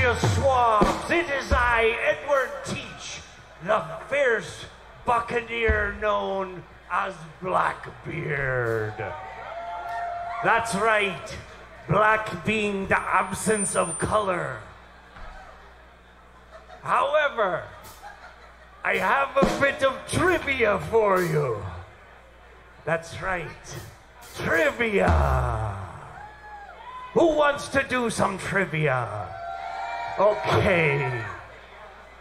your swabs. It is I, Edward Teach, the fierce buccaneer known as Blackbeard. That's right, black being the absence of color. However, I have a bit of trivia for you. That's right, trivia. Who wants to do some trivia? Okay.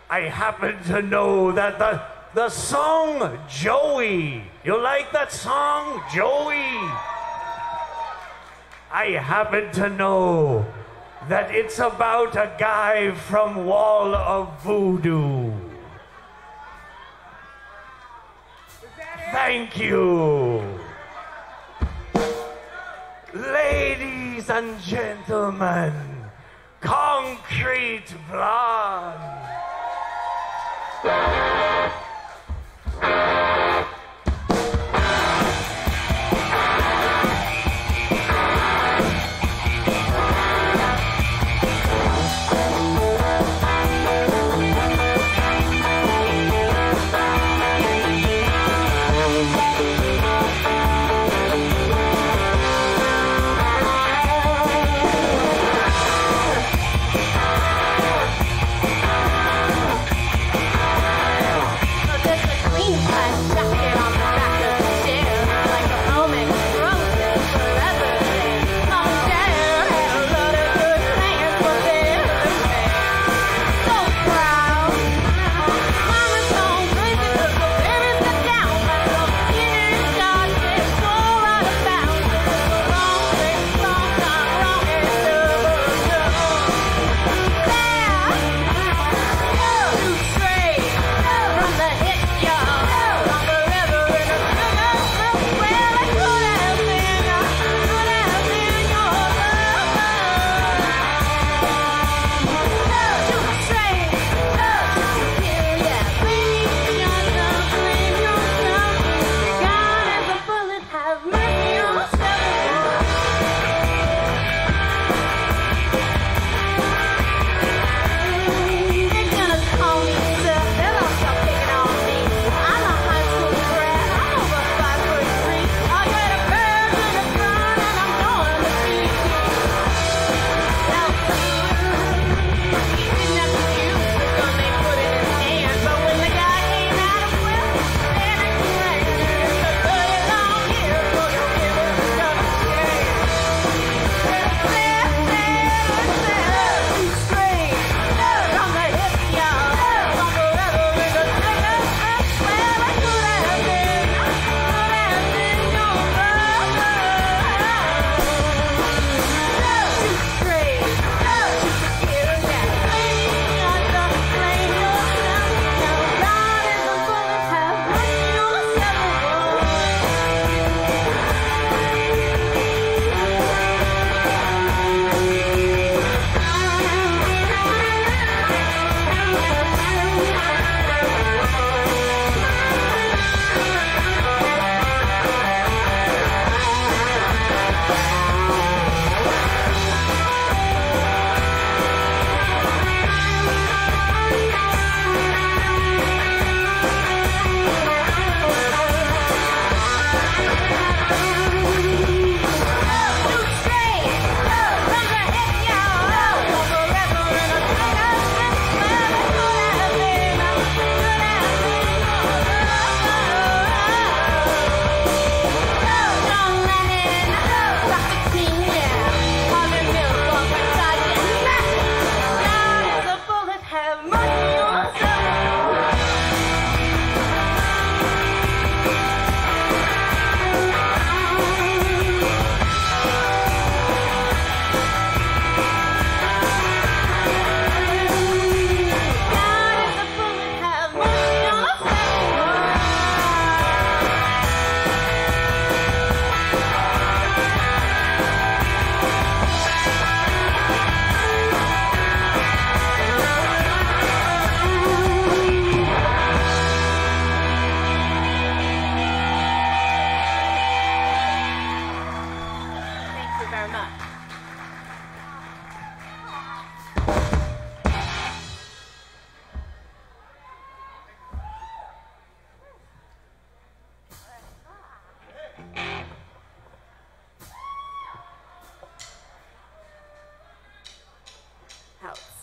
I happen to know that the, the song Joey, you like that song Joey? I happen to know that it's about a guy from Wall of Voodoo. Thank you. Ladies and gentlemen, concrete blonde.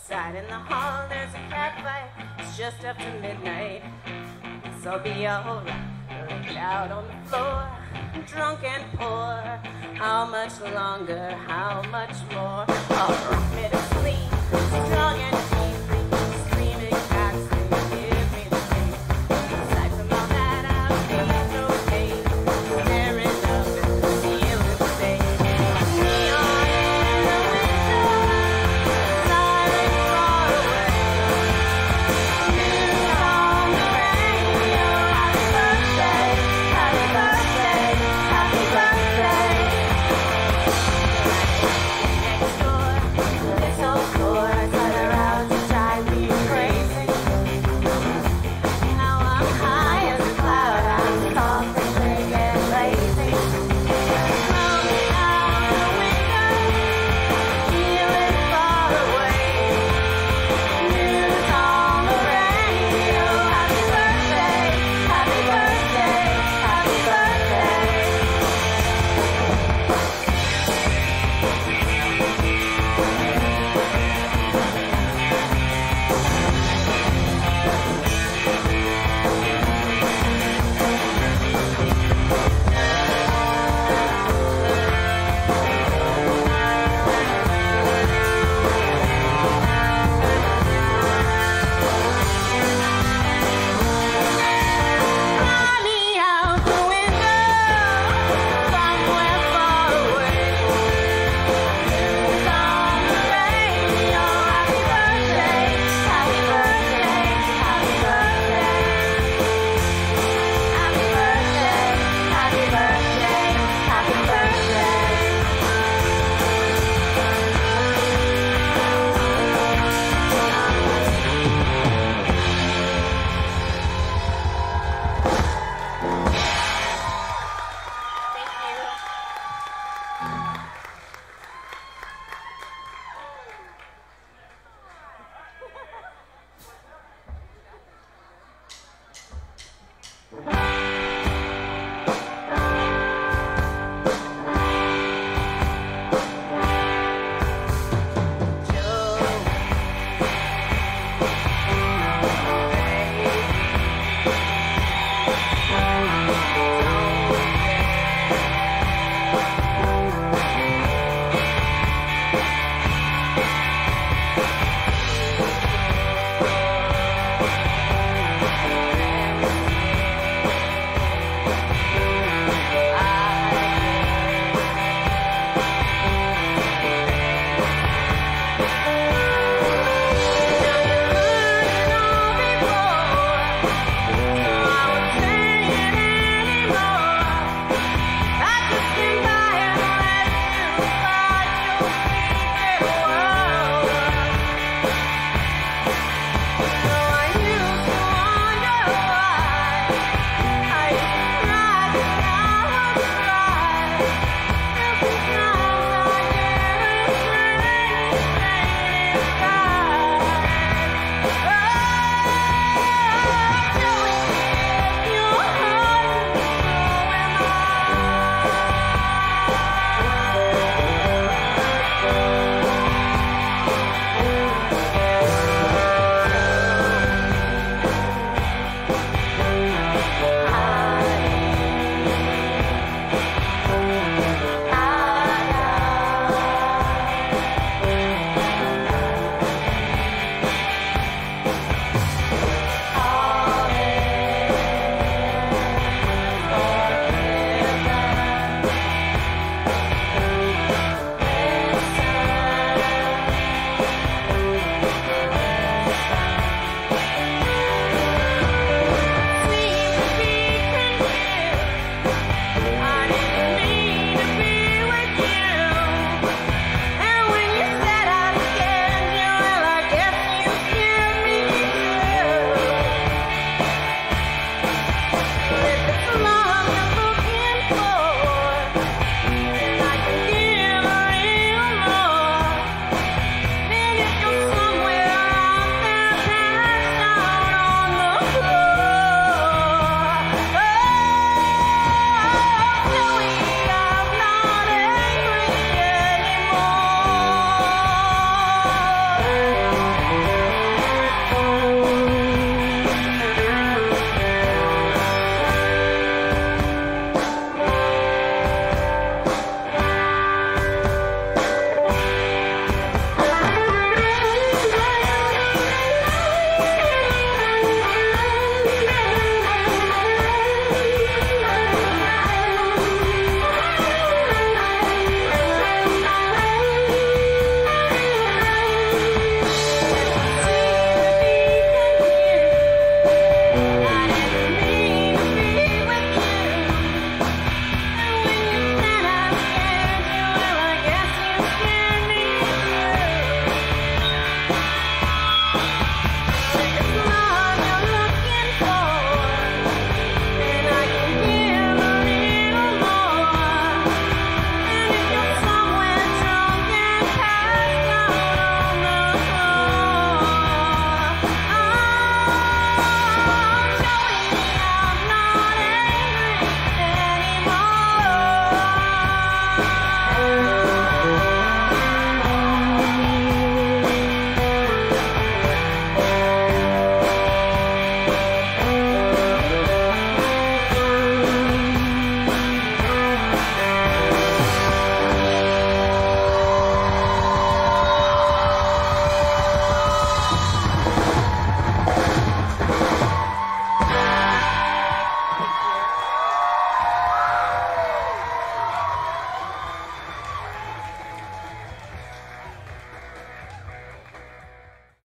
Out in the hall, there's a cat fight. It's just after midnight. So be alright. Laid out on the floor, drunk and poor. How much longer? How much more? I'll rock me strong and